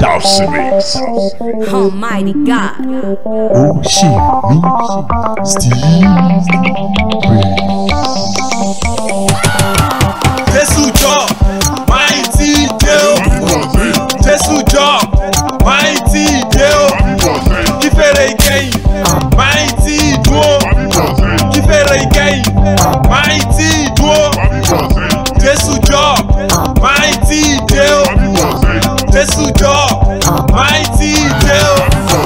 Dawson Mix. Almighty God. Oh, Steve. mighty. jésù jọ mighty jẹ́ o.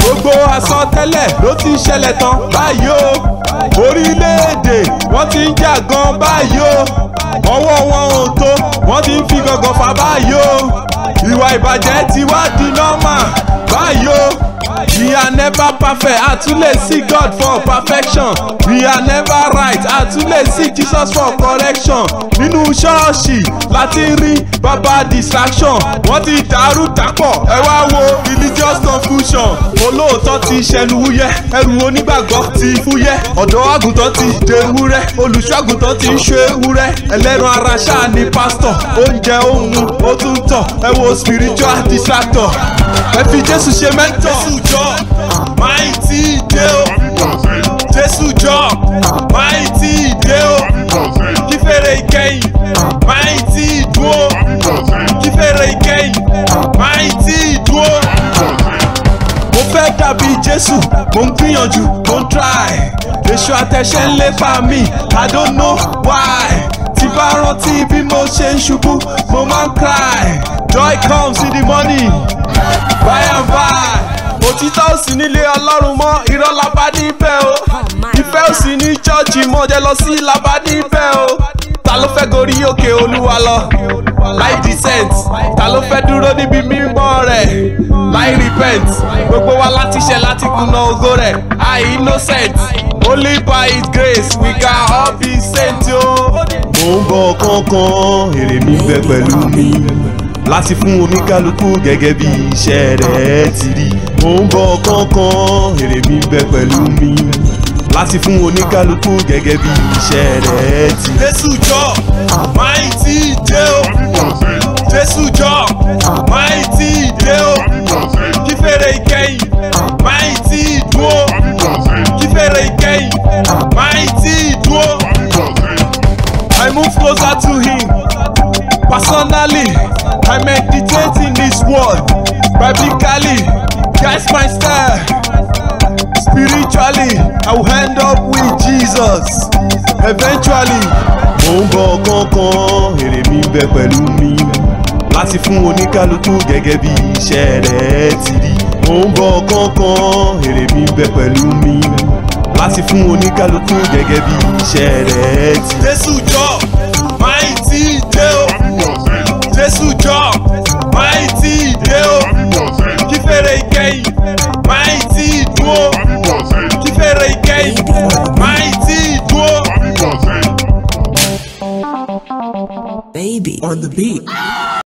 gbogbo àsọtẹ́lẹ̀ ló ti ń ṣẹlẹ̀ tán báyìí o orílẹ̀-èdè wọ́n ti ń jà gan báyìí o ọwọ́ wọn ò tó wọ́n ti ń fi gangan fà báyìí o ìwà ìbàjẹ́ ti wá di nọ́mà why We are never perfect, I too late see God for perfection. We are never right, I too late see Jesus for correction. Nínú ṣọ́ọ̀ṣì láti rí bàbá distraction. Wọ́n ti dàrú dàpọ̀, ẹ wá wo religious confusion. Olóòótọ́ ti ṣẹlúwúyẹ́, ẹrù onígbàgbọ́ ti fúyẹ́. Ọ̀dọ́ àgùntàn ti dewúrẹ́, olùṣọ́àgùntàn ti ṣewúrẹ́. Ẹlẹ́ran ara ṣáà ni pásítọ̀, oúnjẹ ó mu, ó tún tọ̀, ẹ wo spiritual distractor ẹ fi jésù ṣe mẹ́ńtọ̀ jésù jọ máì tí ì dé o jésù jọ máì tí ì dé o kí fèrè ìkẹyìn máì tí ì dúró kí fèrè ìkẹyìn máì tí ì dúró. mo fẹ́ dàbí jésù mo ń gbìyànjú mo ń try èso àtẹ̀ṣẹ́ ń lépa mi i don't know why tí bá rántí bí mo ṣe ń ṣubú mo máa ń cry joy comes in the morning by and by òtítọ́ ò sí nílé ọlọ́run mọ́ irọ́ labá níbẹ̀ o ìfẹ́ ò sí ní jọ́ọ̀jì mọ́jẹ́ lọ sí labá níbẹ̀ o ta ló fẹ́ gorí òkè olúwa lọ láì dissent ta ló fẹ́ dúró níbi mímọ́ rẹ̀ láì repent gbogbo wa láti ṣe láti kùnà ògo rẹ̀ i innocent only by his grace we can all be saint o. mo ń bọ̀ kankan èrè mi bẹ pẹ̀lú mi láti fún oníkálukú gẹ́gẹ́ bí iṣẹ́ rẹ̀ ti rí mo ń bọ̀ kọ̀ọ̀kan èrè mi bẹ pẹ̀lú mi láti fún oníkálukú gẹ́gẹ́ bí iṣẹ́ rẹ̀ ti rí. Jésù jọ máì tí ì dé o Jésù jọ máì tí ì dé o kí fèrè ìkẹyìn máì tí ì. Personally, I meditate in this world. Biblically, that's my style. Spiritually, I will end up with Jesus. Eventually, mo ń bọ̀ kankan, èrè mi ń bẹ pẹ̀lú mi. Láti fún oníkálukú gẹ́gẹ́ bí iṣẹ́ rẹ̀ ti rí. Mo ń bọ̀ kankan, èrè mi ń bẹ pẹ̀lú mi. Láti fún oníkálukú gẹ́gẹ́ bí iṣẹ́ rẹ̀ ti rí. on the beat.